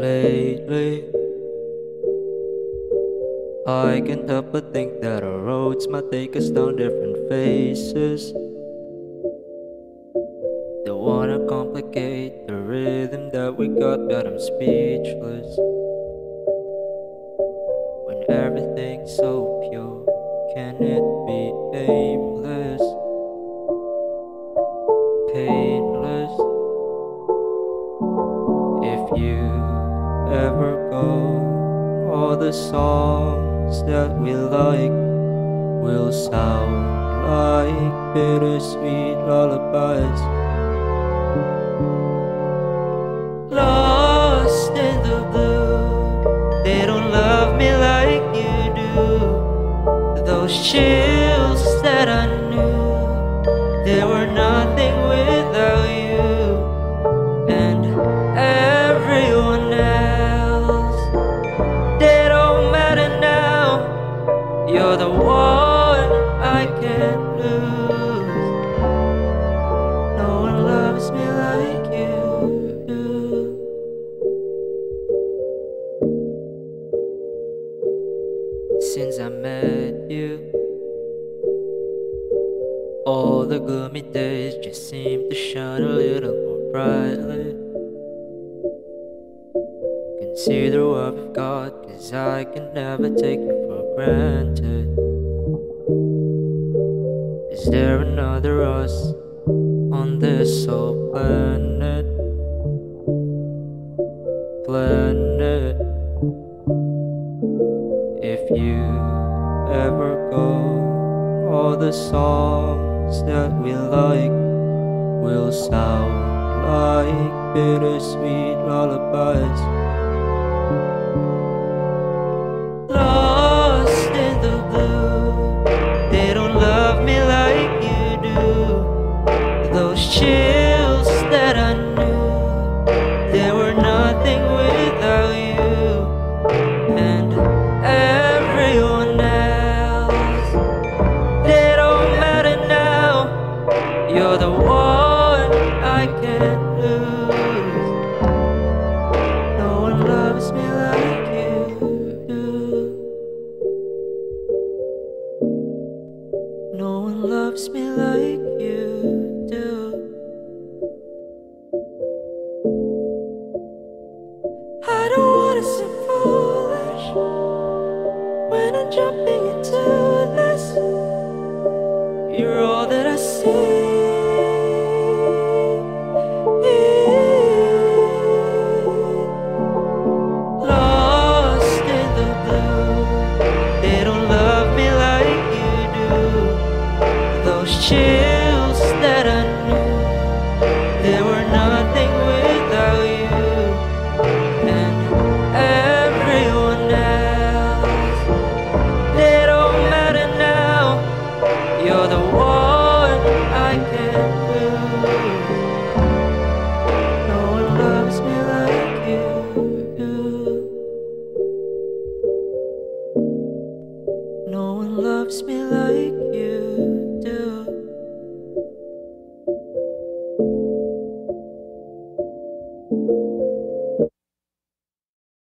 lately. I can't help but think that our roads might take us down different faces. Don't wanna complicate the rhythm that we got, but I'm speechless. When everything's so pure, can it be aimless? Ever go, all the songs that we like will sound like bittersweet lullabies. Consider what we've got, cause I can never take you for granted. Is there another us on this whole planet? Planet. If you ever go, all the songs that we like will sound like bittersweet lullabies. You're the one I can't lose. No one loves me like you do. No one loves me like you do. I don't wanna seem foolish when I'm jumping into this. You're all that I see. me.